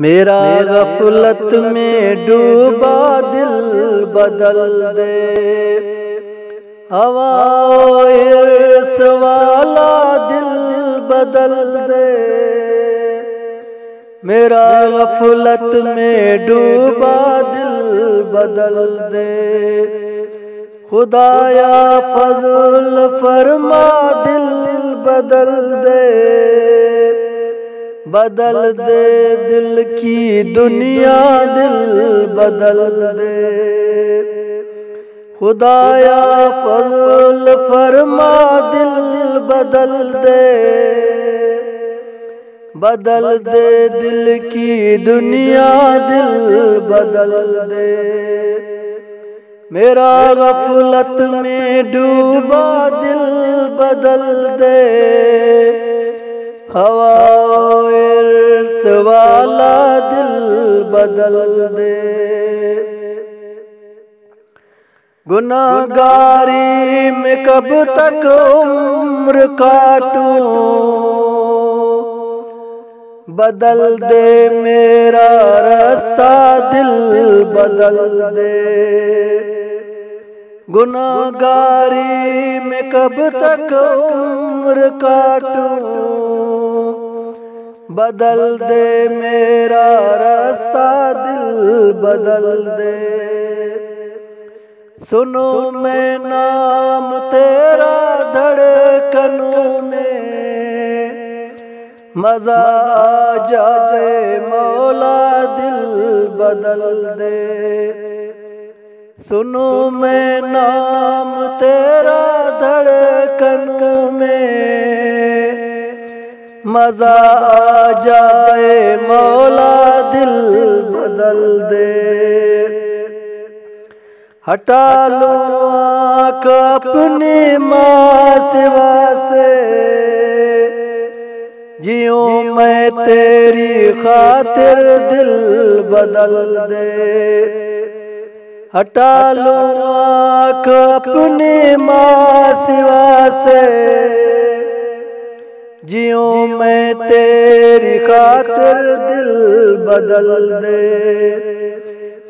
मेरा गफलत में डूबा दिल बदल दे। हवा वाला दिल बदल दे। मेरा गफलत में डूबा दिल बदल दे। खुदाया फजल फरमा दिल बदल दे। बदल दे दिल की दुनिया, दिल बदल दे। खुदाया, फजल फरमा, दिल बदल दे। बदल दे दिल की दुनिया, दिल बदल दे। मेरा गफलत में डूबा, दिल बदल दे। हवा वाला दिल बदल दे। गुनागारी में कब तक उम्र काटूं? बदल दे मेरा रास्ता, दिल बदल दे। गुनागारी में कब तक उम्र काटूं? बदल दे मेरा रास्ता दिल बदल दे। सुनो मैं नाम तेरा धड़कनों में। मजा आ जाए मौला दिल बदल दे। सुनो मैं नाम तेरा धड़कनों में मजा आ जाए मौला दिल बदल दे हटा लो अपनी माँ सिवा से जियो मैं तेरी खातिर दिल बदल दे हटा लो सिवा से जियो मैं तेरी खातिर दिल बदल दे।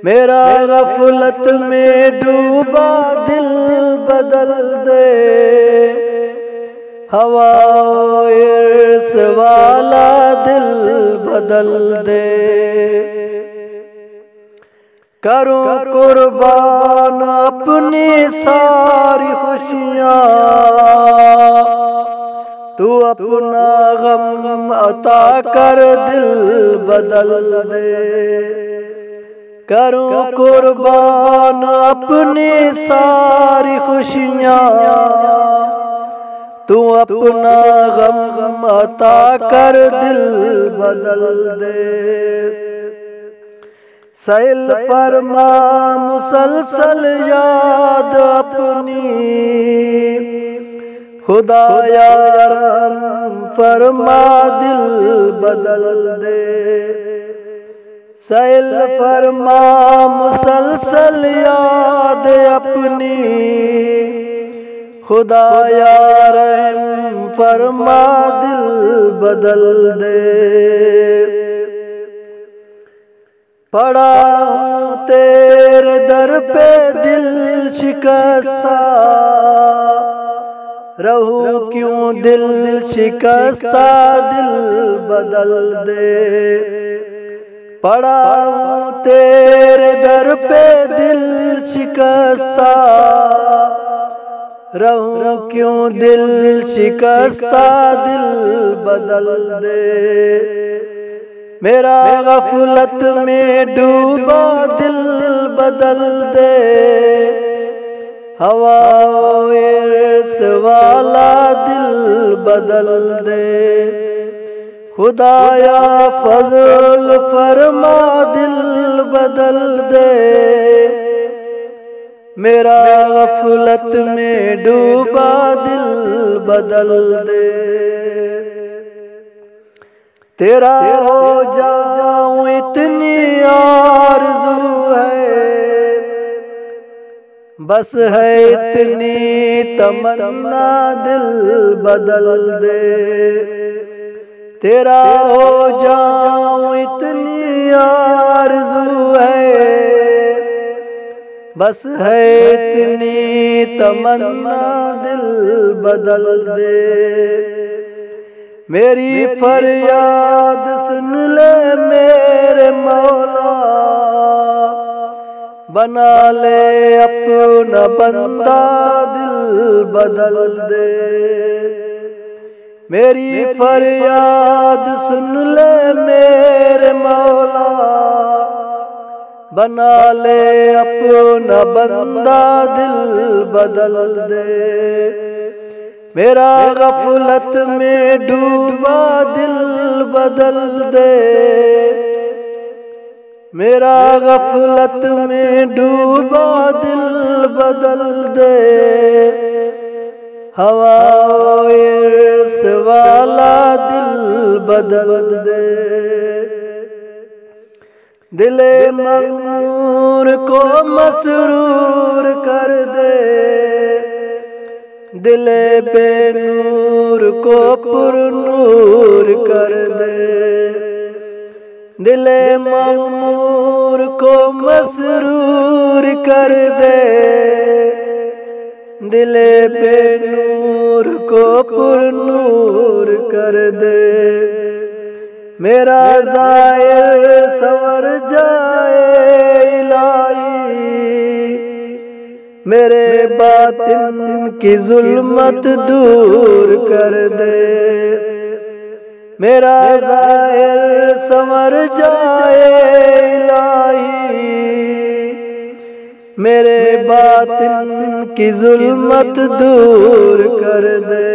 मेरा गफलत में डूबा दिल बदल दे। हवा इर्स वाला दिल बदल दे। करूँ कुर्बान अपनी सारी खुशियाँ। तू अपना गम गम अता कर दिल बदल दे। करूँ कुर्बान अपनी सारी खुशियाँ। तू अपना गम अता कर दिल बदल दे। सैल फरमा मुसलसल याद अपनी। खुदा यारम फरमा दिल बदल दे। सैल फरमा मुसलसल याद अपनी। खुदा यारम फरमा दिल बदल दे। पड़ा तेरे दर पे दिल शिकस्ता। रहूँ क्यों दिल शिकस्ता दिल बदल दे? पड़ा हूँ तेरे दर पे दिल शिकस्ता। रहूँ क्यों दिल शिकस्ता दिल बदल दे? मेरा गफलत में डूबा दिल बदल दे। हवा बदल दे। खुदाया फजल फरमा दिल बदल दे। मेरा गफलत में डूबा दिल बदल दे। तेरा हो जाऊँ इतनी आरज़ू है। बस है इतनी तमन्ना दिल बदल दे। तेरा हो जाऊँ इतनी आरज़ू है। बस है इतनी तमन्ना दिल बदल दे। मेरी फरियाद सुन ले मेरे मौला। बना ले अपना बंदा दिल बदल दे। मेरी फरियाद सुन ले मेरे मौला। बना ले अपना बंदा दिल बदल दे। मेरा गफलत में डूबा दिल बदल दे। मेरा गफलत में डूबा दिल बदल दे। हवा वाला दिल बदल दे। दिले ममूर को मसरूर कर दे। दिले बेनूर को पुरनूर कर दे। दिले ममूर को मसरूर कर दे। दिल दिले बेनूर को पुरनूर कर दे। मेरा जायर सवर जाए इलाही। मेरे बातिन की जुल्मत दूर कर दे। मेरा ज़ाहिर समर जाए इलाही। मेरे बातिन की जुल्मत दूर कर दे।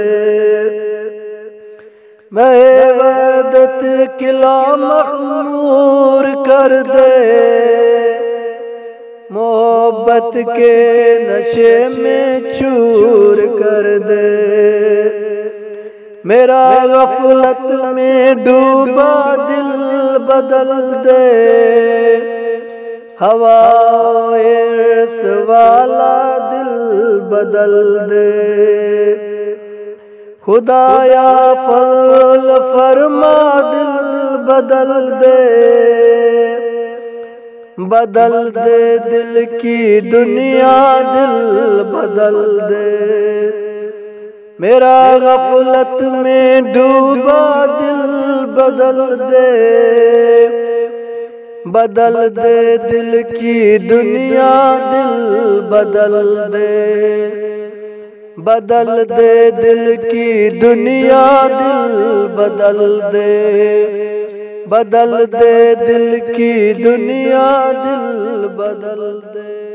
मैं वदत किला मखमूर कर दे। मोहब्बत के नशे में चूर कर दे। मेरा गफलत में डूबा दिल बदल दे। हवा वाला दिल बदल दे। खुदाया फल फरमा दिल बदल दे। बदल दे दिल की दुनिया दिल बदल दे। मेरा गफलत में डूबा दिल बदल दे। बदल दे दिल की दुनिया दिल बदल दे। बदल दे दिल की दुनिया दिल बदल दे। बदल दे दिल की दुनिया दिल बदल दे।